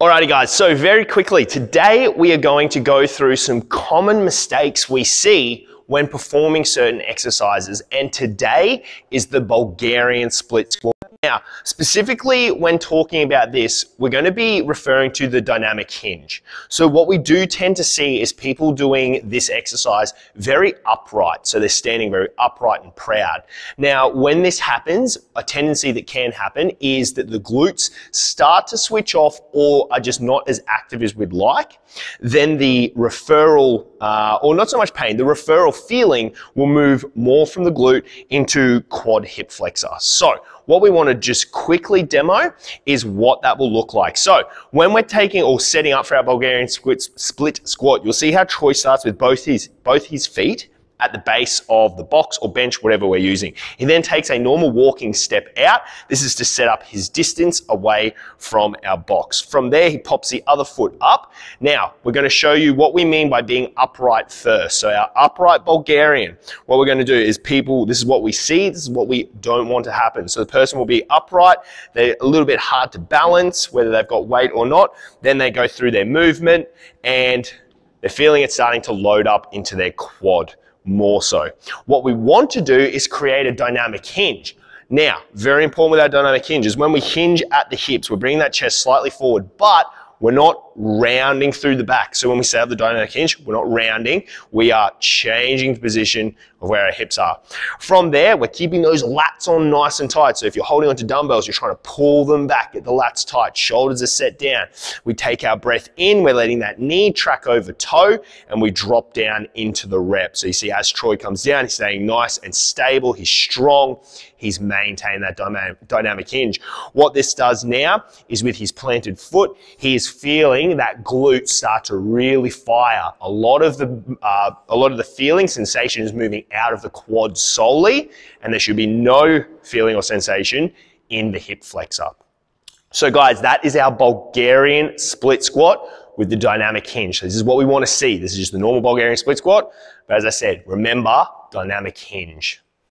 Alrighty guys, so very quickly, today we are going to go through some common mistakes we see when performing certain exercises. And today is the Bulgarian split squat. Now, specifically when talking about this, we're going to be referring to the dynamic hinge. So what we do tend to see is people doing this exercise very upright. So they're standing very upright and proud. Now, when this happens, a tendency that can happen is that the glutes start to switch off or are just not as active as we'd like. Then the referral, uh, or not so much pain, the referral feeling will move more from the glute into quad hip flexor. So what we want to just quickly demo is what that will look like. So when we're taking or setting up for our Bulgarian split squat, you'll see how Troy starts with both his, both his feet at the base of the box or bench, whatever we're using. He then takes a normal walking step out. This is to set up his distance away from our box. From there, he pops the other foot up. Now, we're going to show you what we mean by being upright first. So our upright Bulgarian, what we're going to do is people, this is what we see, this is what we don't want to happen. So the person will be upright. They're a little bit hard to balance, whether they've got weight or not. Then they go through their movement and they're feeling it starting to load up into their quad more so. What we want to do is create a dynamic hinge. Now, very important with our dynamic hinge is when we hinge at the hips, we're bringing that chest slightly forward, but we're not rounding through the back. So when we set up the dynamic hinge, we're not rounding. We are changing the position of where our hips are. From there, we're keeping those lats on nice and tight. So if you're holding onto dumbbells, you're trying to pull them back, get the lats tight. Shoulders are set down. We take our breath in, we're letting that knee track over toe, and we drop down into the rep. So you see as Troy comes down, he's staying nice and stable. He's strong. He's maintained that dynamic hinge. What this does now is with his planted foot, he is feeling that glute start to really fire. A lot of the, uh, a lot of the feeling sensation is moving out of the quad solely, and there should be no feeling or sensation in the hip flexor. So guys, that is our Bulgarian split squat with the dynamic hinge. This is what we want to see. This is just the normal Bulgarian split squat. But as I said, remember, dynamic hinge.